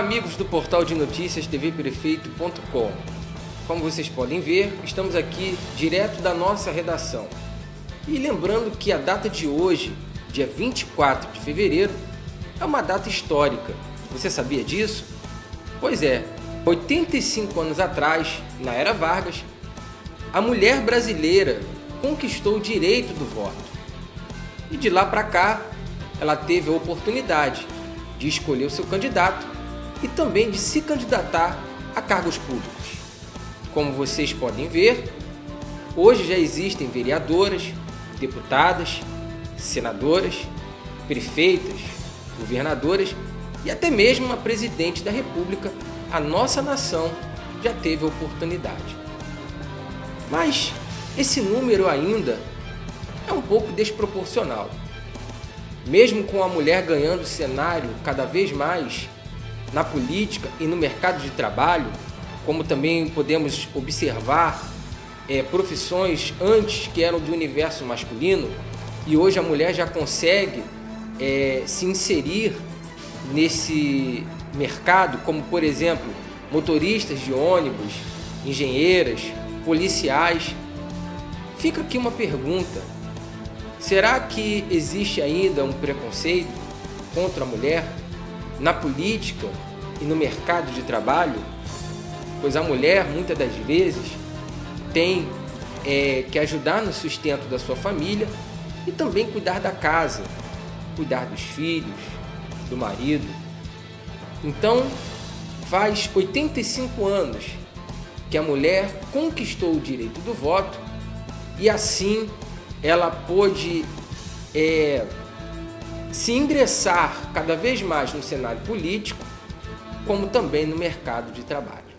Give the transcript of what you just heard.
amigos do portal de notícias tvprefeito.com. Como vocês podem ver, estamos aqui direto da nossa redação. E lembrando que a data de hoje, dia 24 de fevereiro, é uma data histórica. Você sabia disso? Pois é, 85 anos atrás, na era Vargas, a mulher brasileira conquistou o direito do voto. E de lá para cá, ela teve a oportunidade de escolher o seu candidato e também de se candidatar a cargos públicos. Como vocês podem ver, hoje já existem vereadoras, deputadas, senadoras, prefeitas, governadoras e até mesmo a presidente da República, a nossa nação já teve oportunidade. Mas esse número ainda é um pouco desproporcional. Mesmo com a mulher ganhando cenário cada vez mais na política e no mercado de trabalho, como também podemos observar é, profissões antes que eram do universo masculino e hoje a mulher já consegue é, se inserir nesse mercado, como por exemplo motoristas de ônibus, engenheiras, policiais. Fica aqui uma pergunta: será que existe ainda um preconceito contra a mulher na política e no mercado de trabalho? Pois a mulher, muitas das vezes, tem é, que ajudar no sustento da sua família e também cuidar da casa, cuidar dos filhos, do marido. Então, faz 85 anos que a mulher conquistou o direito do voto e assim ela pôde é, se ingressar cada vez mais no cenário político, como também no mercado de trabalho.